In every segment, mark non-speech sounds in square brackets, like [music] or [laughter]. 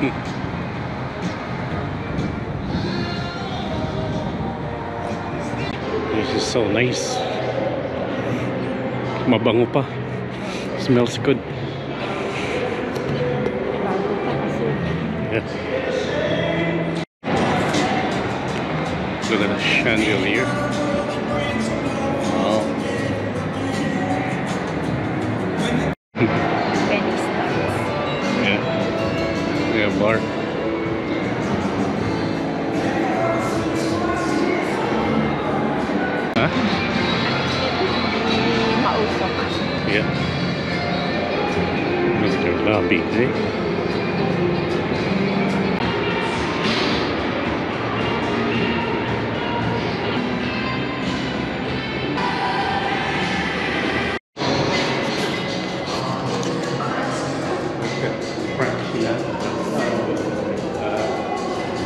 [laughs] This is so nice. Mabango pa. Smells good. Yeah. Look at the chandelier. Yeah. Mr. Lobby, eh?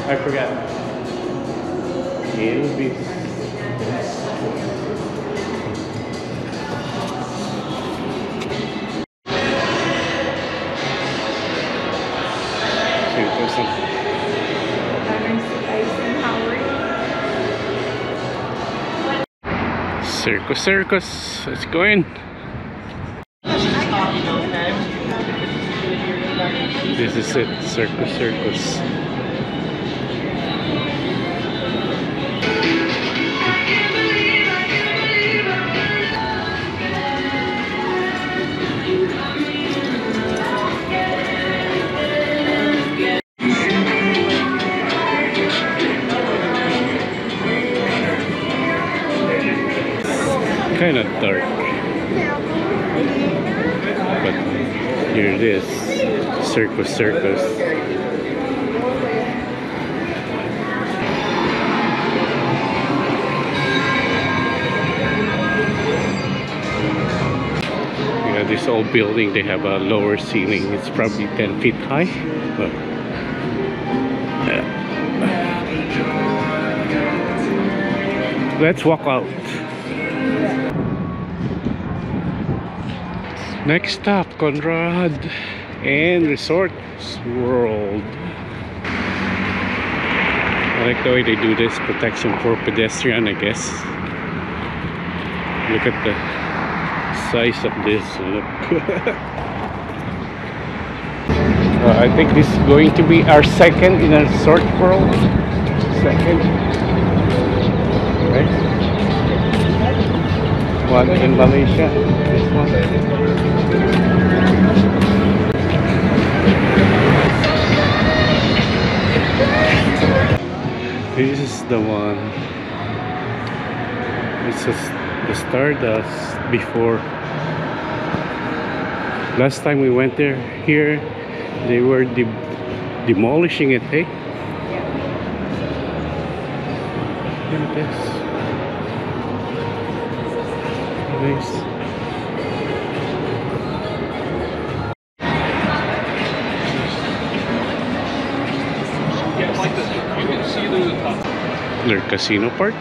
I forgot. It'll be Circus, circus. Let's go in. This is it. Circus, circus. Kind of dark. But here it is. Circus, circus. Yeah, this old building, they have a lower ceiling. It's probably 10 feet high. But. Let's walk out. Next stop, Conrad and Resorts World. I like the way they do this protection for pedestrian, I guess. Look at the size of this. [laughs] Uh, I think this is going to be our second in a Resort World. Second. Right? One in Malaysia. This one. This is the one. It's the Stardust before. Last time we went there, here, they were de demolishing it, hey? Look at this. Their casino part.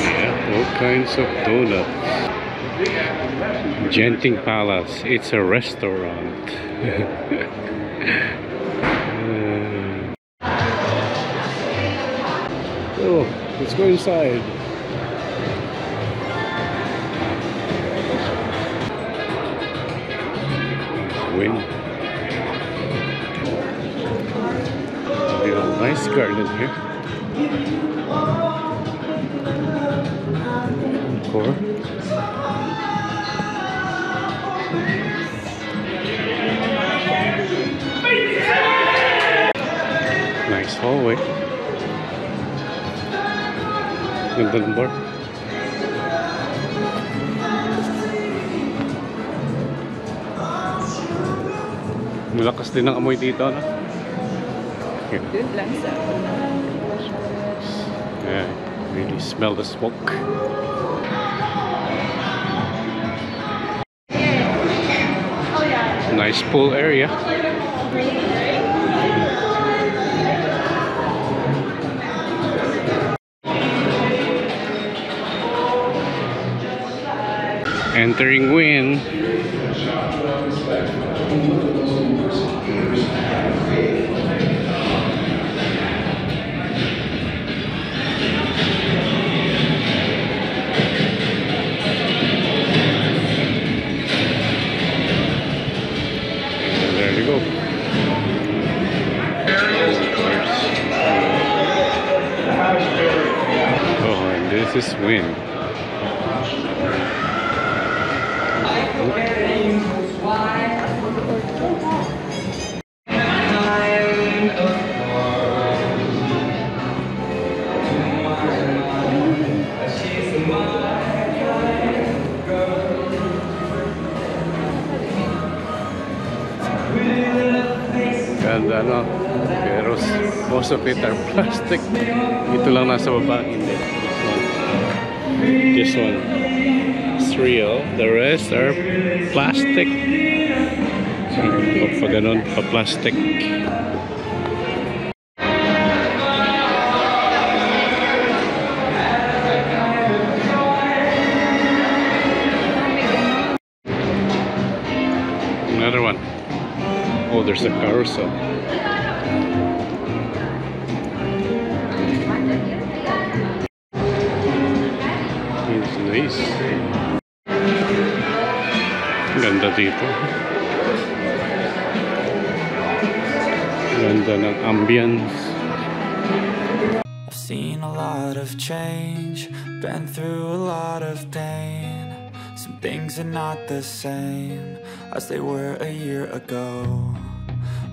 Yeah, all kinds of donuts. Genting Palace. It's a restaurant. [laughs] oh, let's go inside. Wynn. Little nice garden here. Four. Nice hallway. Bar. Malakas din ang amoy dito, no? Doon lang sa Yeah, really smell the smoke. Nice pool area. Entering Wynn. There you go. Oh, this is Win. Ganda no? Pero most of it are [laughs] plastic. Ito lang nasa baba. Hindi. This one. It's real. The rest are plastic. O pa ganun, pa there's a carousel. It's nice. Ganda dito. Ganda ng ambience. I've seen a lot of change, been through a lot of pain. Some things are not the same as they were a year ago.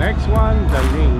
Next one, the LINQ.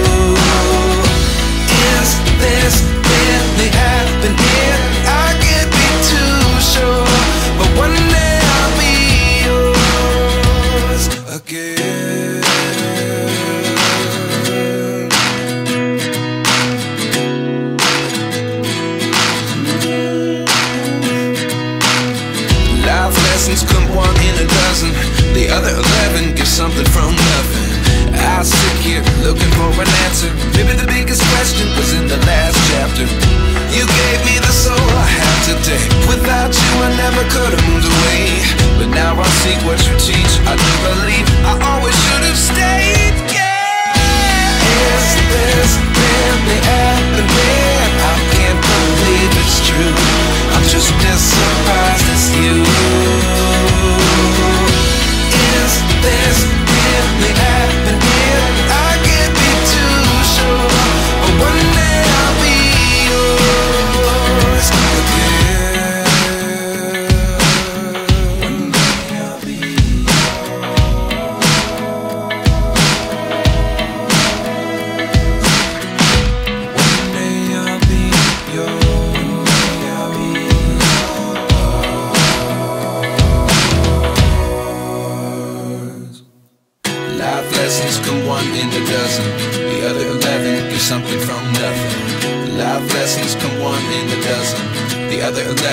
Is this really happening? I